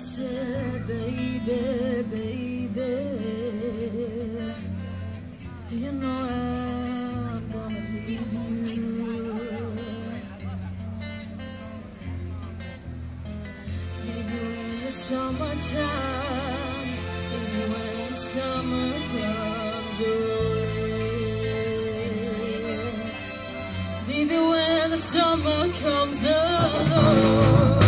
said, baby, baby, you know I'm gonna leave you. Leave you in the summertime, leave you when the summer comes away. Leave you when the summer comes alone.